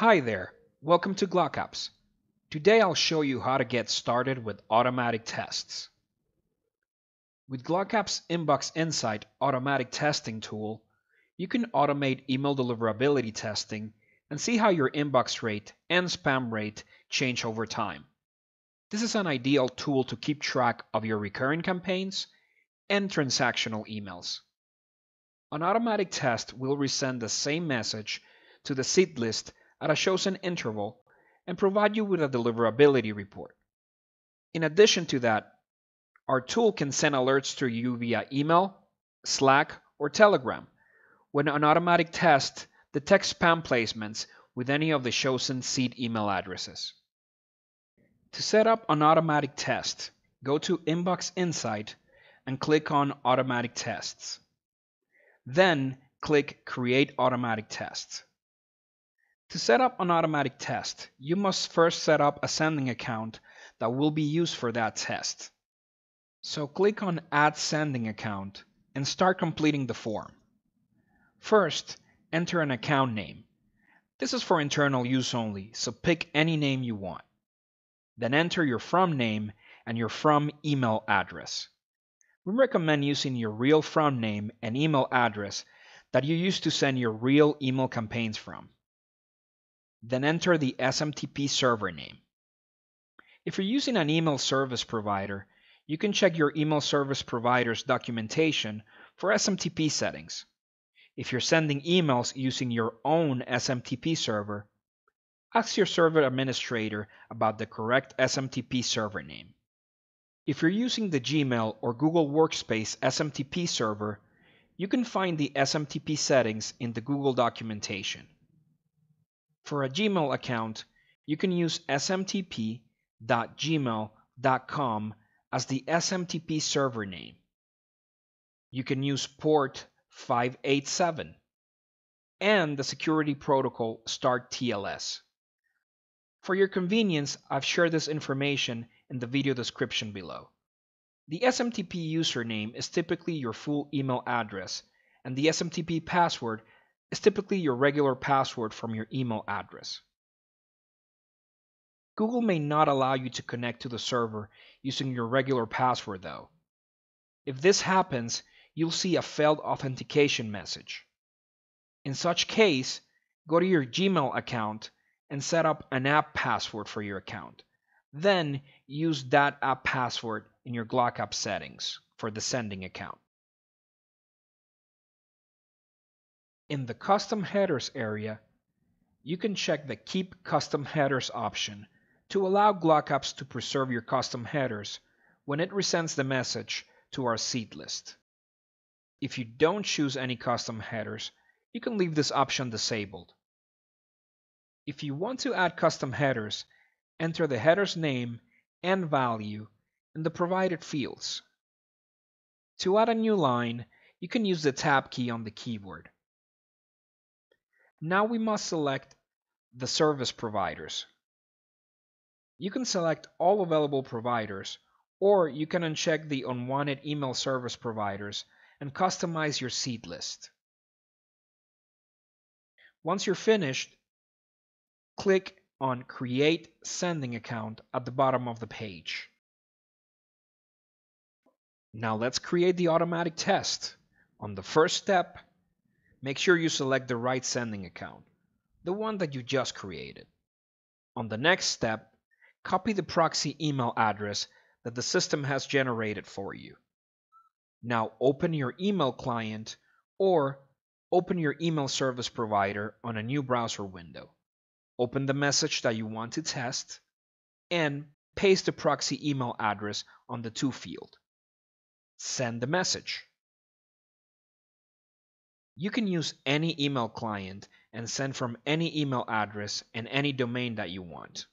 Hi there, welcome to GlockApps. Today I'll show you how to get started with automatic tests. With GlockApps Inbox Insight automatic testing tool, you can automate email deliverability testing and see how your inbox rate and spam rate change over time. This is an ideal tool to keep track of your recurring campaigns and transactional emails. An automatic test will resend the same message to the seed list at a chosen interval and provide you with a deliverability report. In addition to that, our tool can send alerts to you via email, Slack, or Telegram when an automatic test detects spam placements with any of the chosen seed email addresses. To set up an automatic test, go to Inbox Insight and click on Automatic Tests. Then click Create Automatic Tests. To set up an automatic test, you must first set up a sending account that will be used for that test. So click on Add Sending Account and start completing the form. First, enter an account name. This is for internal use only, so pick any name you want. Then enter your from name and your from email address. We recommend using your real from name and email address that you use to send your real email campaigns from. Then enter the SMTP server name. If you're using an email service provider, you can check your email service provider's documentation for SMTP settings. If you're sending emails using your own SMTP server, ask your server administrator about the correct SMTP server name. If you're using the Gmail or Google Workspace SMTP server, you can find the SMTP settings in the Google documentation. For a Gmail account, you can use smtp.gmail.com as the SMTP server name. You can use port 587 and the security protocol start TLS. For your convenience, I've shared this information in the video description below. The SMTP username is typically your full email address, and the SMTP password is typically your regular password from your email address. Google may not allow you to connect to the server using your regular password though. If this happens, you'll see a failed authentication message. In such case, go to your Gmail account and set up an app password for your account. Then use that app password in your GlockApp settings for the sending account. In the Custom Headers area, you can check the Keep Custom Headers option to allow GlockApps to preserve your custom headers when it resends the message to our seed list. If you don't choose any custom headers, you can leave this option disabled. If you want to add custom headers, enter the header's name and value in the provided fields. To add a new line, you can use the Tab key on the keyboard. Now we must select the service providers. You can select all available providers, or you can uncheck the unwanted email service providers and customize your seed list. Once you're finished, click on Create Sending Account at the bottom of the page. Now let's create the automatic test. On the first step, Make sure you select the right sending account, the one that you just created. On the next step, copy the proxy email address that the system has generated for you. Now open your email client or open your email service provider on a new browser window. Open the message that you want to test and paste the proxy email address on the to field. Send the message. You can use any email client and send from any email address and any domain that you want.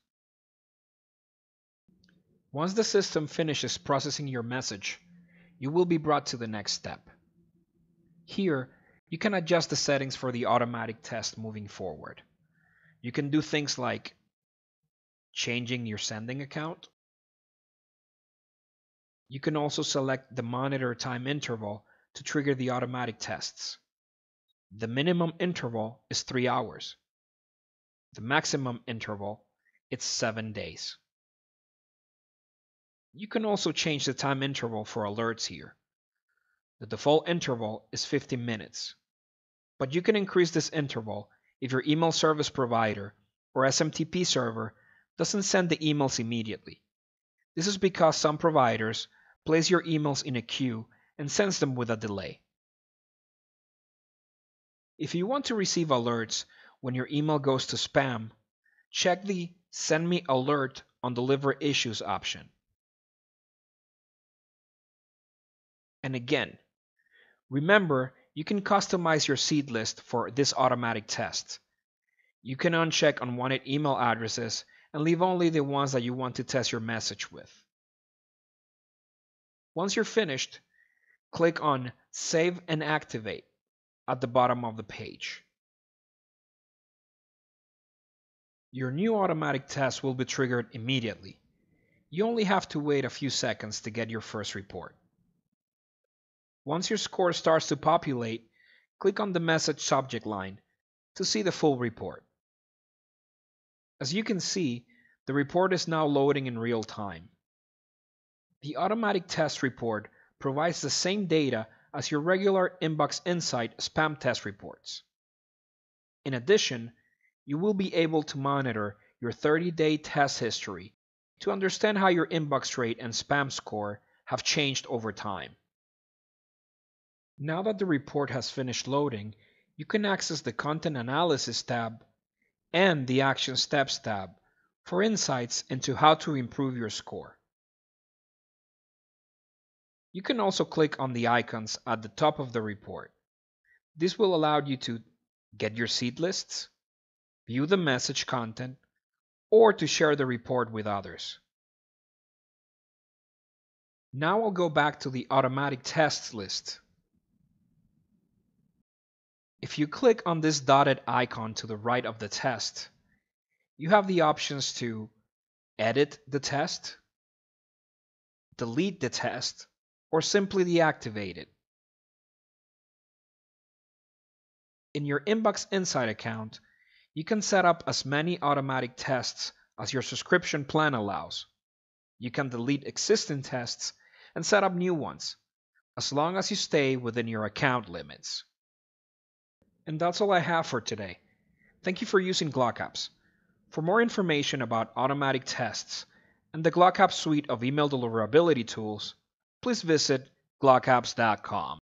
Once the system finishes processing your message, you will be brought to the next step. Here, you can adjust the settings for the automatic test moving forward. You can do things like changing your sending account. You can also select the monitor time interval to trigger the automatic tests. The minimum interval is 3 hours. the maximum interval, it's 7 days. You can also change the time interval for alerts here. The default interval is 50 minutes, but you can increase this interval if your email service provider or SMTP server doesn't send the emails immediately. This is because some providers place your emails in a queue and sends them with a delay. If you want to receive alerts when your email goes to spam, check the Send me alert on Deliver Issues option. And again, remember you can customize your seed list for this automatic test. You can uncheck unwanted email addresses and leave only the ones that you want to test your message with. Once you're finished, click on Save and Activate at the bottom of the page. Your new automatic test will be triggered immediately. You only have to wait a few seconds to get your first report. Once your score starts to populate, click on the message subject line to see the full report. As you can see, the report is now loading in real time. The automatic test report provides the same data as your regular Inbox Insight spam test reports. In addition, you will be able to monitor your 30-day test history to understand how your inbox rate and spam score have changed over time. Now that the report has finished loading, you can access the Content Analysis tab and the Action Steps tab for insights into how to improve your score. You can also click on the icons at the top of the report. This will allow you to get your seed lists, view the message content, or to share the report with others. Now I'll go back to the automatic tests list if you click on this dotted icon to the right of the test, you have the options to edit the test, delete the test, or simply deactivate it. In your Inbox Insight account, you can set up as many automatic tests as your subscription plan allows. You can delete existing tests and set up new ones, as long as you stay within your account limits. And that's all I have for today. Thank you for using GlockApps. For more information about automatic tests and the GlockApps suite of email deliverability tools, please visit glockapps.com.